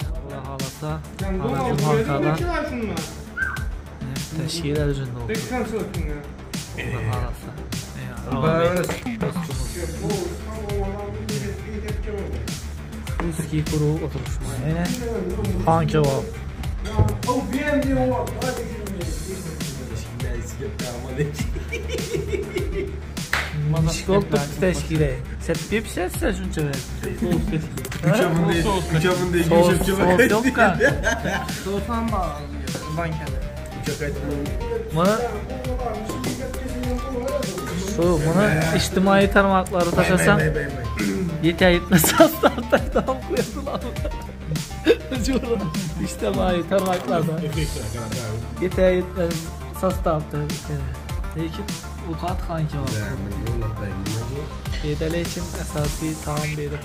Allah verin var şunlar. teşkil edicinde oldu. Tek sen söktün ya. Allah halasa. Ya, Böyle Rahmet dostumuz. Bu oğlan bir koltuk teşkile. Sen bir şey sen şunca ver. Üçamın değil. Üçamın değil. Sos, sos yok ka. Soğutan bağlıyor. Bankada. Mana şu mana ijtimoiy tarmoqlari tashlasan yetay yetmas astardan qo'yadilar jo'ra ijtimoiy tarmoqlarda yetay yetmas sostavda lekin ovqat qancha bedalar uchun asosiy taom berib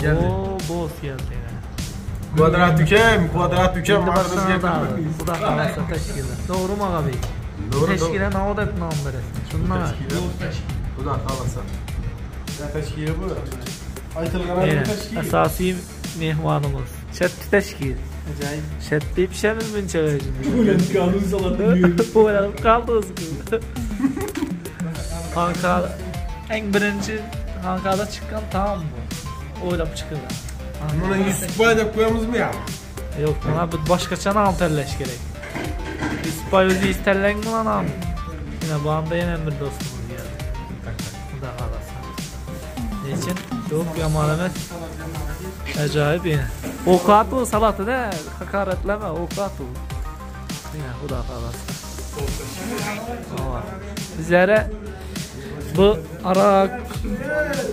Geldi. o bo'z keldi Kvadrat tükem, kvadrat tükem. Mardinga boshqani kirmaymiz. xudo xohlasa tashkila to'g'rimi og'abek Doğru, doğru. tashkila nima deb nom berasan shundan Xudo xolasa. Teşkili bu. Aytılgan Aynen. teşkil. Asosiy mehmonimiz. Shatbi tashkil. Acayip. Shatbi pishamiz buncha Ulan kanun salatı O'ylab qoldi o'zi. Xanqa eng birinchi Xanqada chiqqan taom bu. O'ylab chiqilgan. Buna 100 pay deb koyamız mı ya? Yo'q, mana bir boshqacha nom tanlash kerak. Ispoy o'zingiz tanlang bilan nom. Yana bu hamda yana bir do'stimiz keldi. Xudo xohlasa. Lekin yo'q yomon emas. Ajoyib yana. Ovqat bu salatida haqoratlama, ovqat bu. Xohlasa. Ava. Bizlere bu arak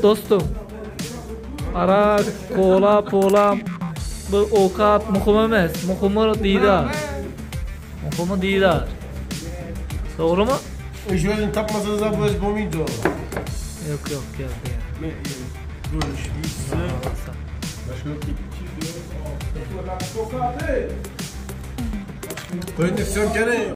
dostum arak, kola, pola bu ovqat muhim emas, muhimi diydor. Muhimi diydor. To'g'rimi? İş verin tapmasanız da bu iş bombaydı o. Acho que eu Tô indo que o senhor quer